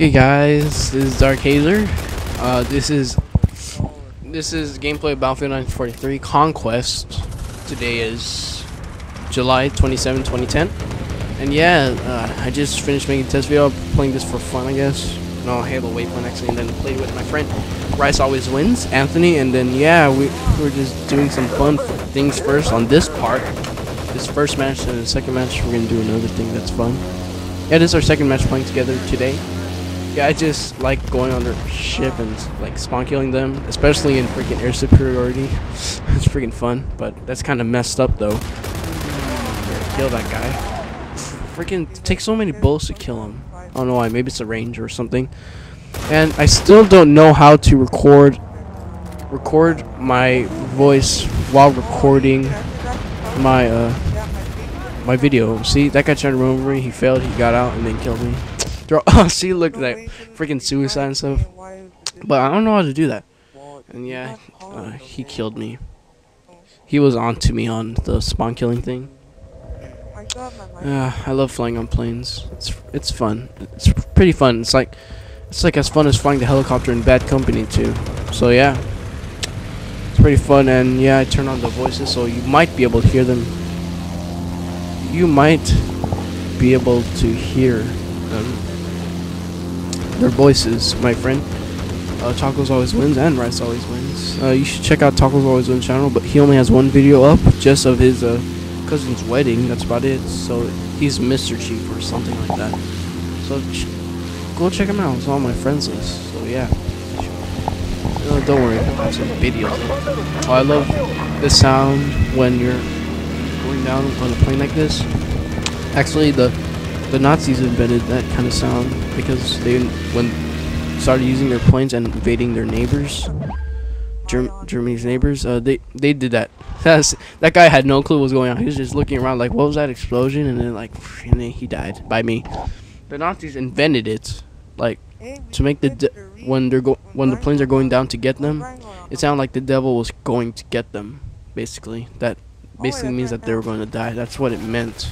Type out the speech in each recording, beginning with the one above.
Okay, guys, this is Dark Hazer. Uh, this is this is gameplay of Battlefield 1943 Conquest. Today is July 27, 2010, and yeah, uh, I just finished making a test video playing this for fun, I guess. No, Halo Waypoint actually, and then played with my friend Rice Always Wins, Anthony, and then yeah, we we were just doing some fun things first on this part. This first match and the second match, we're gonna do another thing that's fun. Yeah, this is our second match playing together today. Yeah, I just like going on their ship and like spawn killing them, especially in freaking air superiority. it's freaking fun, but that's kind of messed up though. Kill that guy. Freaking take so many bullets to kill him. I don't know why. Maybe it's a range or something. And I still don't know how to record record my voice while recording my uh my video. See, that guy tried to run over me. He failed. He got out and then killed me. Throw. Oh, see, look at that freaking suicide and stuff. But I don't know how to do that. And yeah, uh, he killed me. He was on to me on the spawn killing thing. Yeah, I love flying on planes. It's it's fun. It's pretty fun. It's like it's like as fun as flying the helicopter in Bad Company 2. So yeah, it's pretty fun. And yeah, I turn on the voices so you might be able to hear them. You might be able to hear them their voices, my friend. Uh, Tacos always wins and Rice always wins. Uh, you should check out Tacos always wins channel, but he only has one video up just of his uh, cousin's wedding. That's about it. So he's Mr. Chief or something like that. So ch go check him out. It's on my friends list. So yeah. Uh, don't worry, I have some videos. Oh, I love the sound when you're going down on a plane like this. Actually, the the Nazis invented that kind of sound because they when started using their planes and invading their neighbors, Germ Germany's neighbors. Uh, they they did that. That's, that guy had no clue what was going on. He was just looking around like, what was that explosion? And then like, and then he died by me. The Nazis invented it, like to make the when they're go when the planes are going down to get them, it sounded like the devil was going to get them. Basically, that basically means that they were going to die. That's what it meant.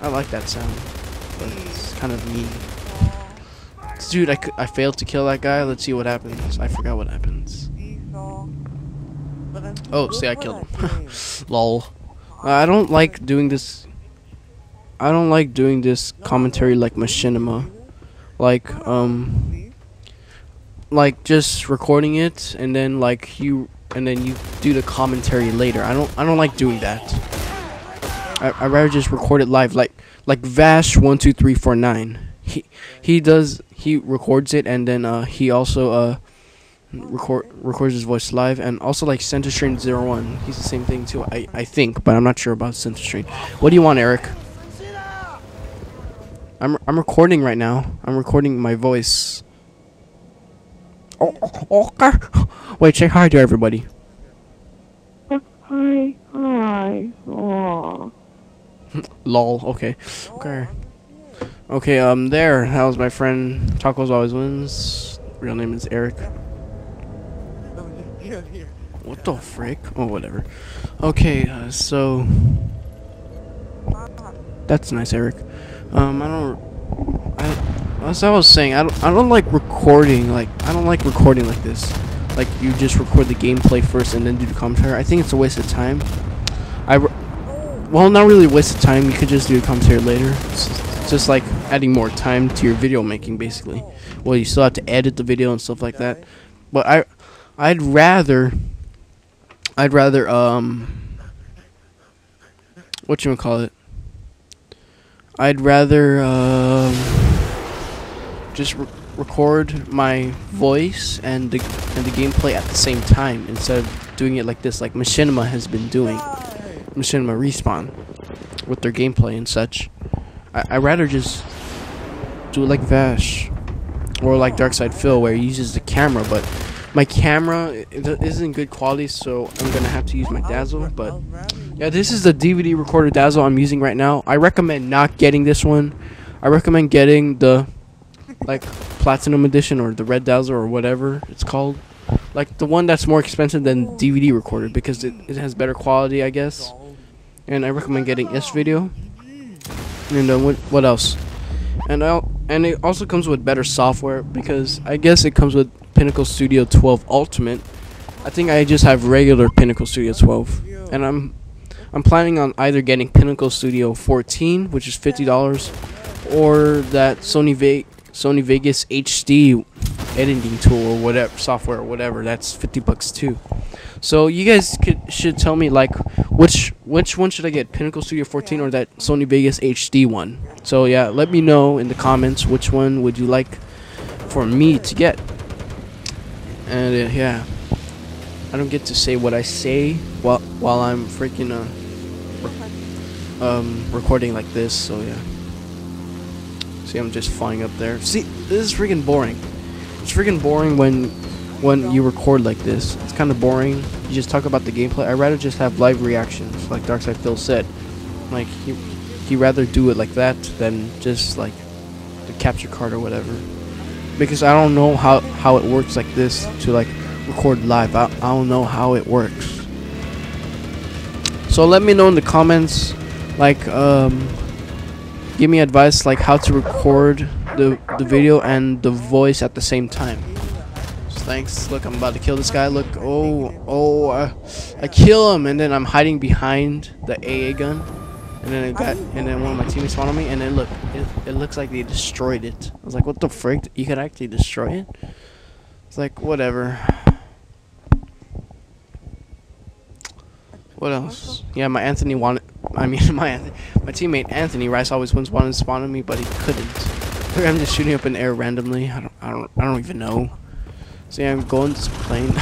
I like that sound it's kind of mean. Dude, I, I failed to kill that guy. Let's see what happens. I forgot what happens. Oh, see, I killed him. Lol. I don't like doing this. I don't like doing this commentary like machinima. Like, um, like just recording it and then like you and then you do the commentary later. I don't I don't like doing that. I I rather just record it live. Like like Vash one two three four nine. He he does he records it and then uh he also uh record records his voice live and also like Center Strain zero one. He's the same thing too. I I think, but I'm not sure about Center Strain. What do you want, Eric? I'm I'm recording right now. I'm recording my voice. Oh, okay. Wait, say hi to everybody. Hi, hi. Aww. Lol. Okay. Okay. Okay. Um. There. That was my friend. Tacos always wins. Real name is Eric. What the frick? Oh, whatever. Okay. Uh, so. That's nice, Eric. Um. I don't. I. As I was saying, I don't. I don't like recording. Like I don't like recording like this. Like you just record the gameplay first and then do the commentary. I think it's a waste of time. I well, not really a waste of time. You could just do a commentary later. It's just like adding more time to your video making, basically. Well, you still have to edit the video and stuff like that. But I, I'd rather, I'd rather, um, what you wanna call it? I'd rather, um, just re record my voice and the and the gameplay at the same time instead of doing it like this, like Machinima has been doing. Machinima Respawn with their gameplay and such. I I rather just do it like Vash or like Darkside Phil where he uses the camera, but my camera isn't good quality, so I'm gonna have to use my Dazzle. But yeah, this is the DVD recorder Dazzle I'm using right now. I recommend not getting this one. I recommend getting the like Platinum Edition or the Red Dazzle or whatever it's called. Like the one that's more expensive than DVD recorder because it, it has better quality, I guess and I recommend getting S video. And uh, what what else? And I'll and it also comes with better software because I guess it comes with Pinnacle Studio 12 Ultimate. I think I just have regular Pinnacle Studio 12, and I'm I'm planning on either getting Pinnacle Studio 14, which is fifty dollars, or that Sony Ve- Sony Vegas HD editing tool or whatever software or whatever. That's fifty bucks too. So you guys could should tell me like which which one should I get, Pinnacle Studio 14 or that Sony Vegas HD one. So yeah, let me know in the comments which one would you like for me to get. And uh, yeah, I don't get to say what I say while while I'm freaking uh um recording like this. So yeah. See, I'm just flying up there. See, this is freaking boring. It's freaking boring when when you record like this. It's kind of boring. You just talk about the gameplay. I'd rather just have live reactions, like Darkside Phil said. Like he he rather do it like that than just like the capture card or whatever. Because I don't know how how it works like this to like record live. I I don't know how it works. So let me know in the comments, like um, give me advice like how to record the the video and the voice at the same time. So thanks. Look, I'm about to kill this guy. Look, oh, oh, uh, I kill him, and then I'm hiding behind the AA gun, and then it got, and then one of my teammates spawned on me, and then look, it, it looks like they destroyed it. I was like, what the frick? You could actually destroy it? It's like whatever. What else? Yeah, my Anthony wanted. I mean, my my teammate Anthony Rice always wins wanted to spawn on me, but he couldn't. Look, I'm just shooting up in air randomly. I don't, I don't, I don't even know. See, I'm going to this plane.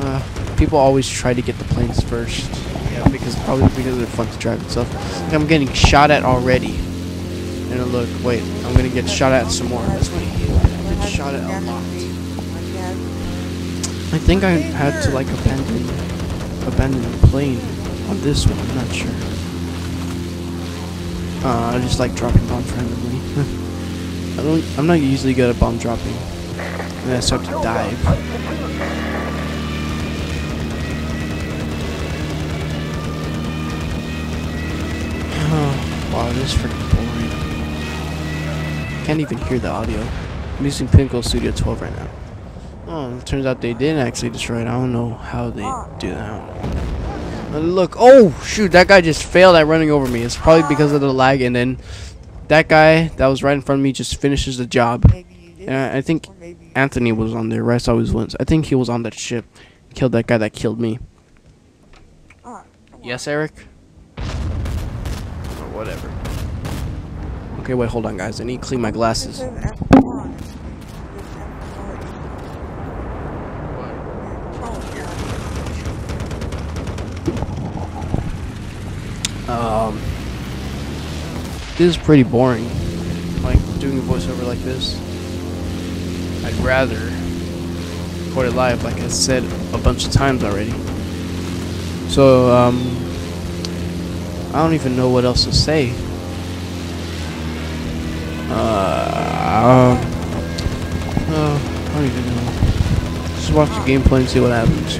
uh, people always try to get the planes first. Yeah, because probably because they're fun to drive and stuff. I'm getting shot at already. And look, wait, I'm gonna get shot at some more. That's what I get shot at a lot. I think I had to like abandon abandon the plane on this one. I'm not sure. Uh, I just like dropping bombs randomly. I don't. I'm not usually good at bomb dropping. And I start to dive. wow, this is freaking boring. Can't even hear the audio. I'm using Pinnacle Studio 12 right now. Oh, turns out they didn't actually destroy it. I don't know how they do that. Look, oh shoot, that guy just failed at running over me. It's probably because of the lag, and then that guy that was right in front of me just finishes the job. I, think Anthony was on there? So always wins. I think he was on that ship. Killed that guy that killed me. Yes, Eric? Or whatever. Okay, wait, hold on, guys. I need to clean my glasses. Um, this is pretty boring. Like doing a voiceover like this. I'd rather record it live, like I said a bunch of times already. So um, I don't even know what else to say. Uh, uh, I don't even know. Just watch the gameplay and see what happens.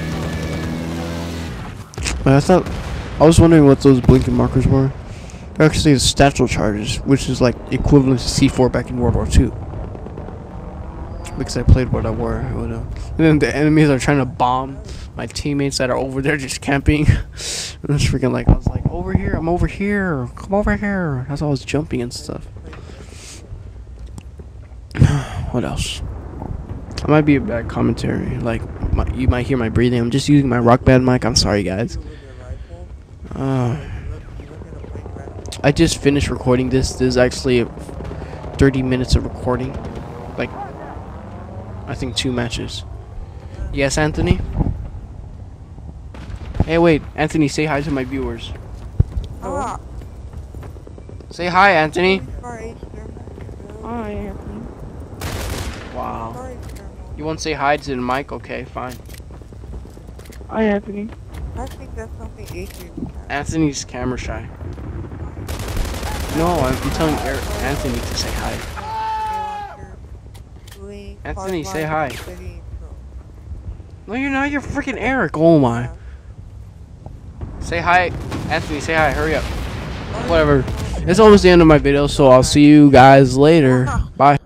But I thought I was wondering what those blinking markers were. They're actually the satchel charges, which is like equivalent to C4 back in World War II. Because I played World War. And then the enemies are trying to bomb my teammates that are over there just camping. and it's freaking like I was like, over here, I'm over here, come over here. That's all I was jumping and stuff. what else? I might be a bad commentary. Like my, you might hear my breathing. I'm just using my rock band mic. I'm sorry, guys. Uh, I just finished recording this. This is actually 30 minutes of recording. Like, I think two matches. Yes, Anthony? Hey, wait. Anthony, say hi to my viewers. Ah, Say hi, Anthony. Hi, Anthony. Wow. You won't say hi to the mic? Okay, fine. Hi, Anthony. I think that's something Adrian has. Anthony's camera shy. No, I'm, telling Eric, Anthony to say hi. Anthony, say hi. No, you're not. You're freaking Eric. Oh my. Say hi, Anthony. Say hi. Hurry up. Whatever. It's almost the end of my video, so I'll see you guys later. Bye.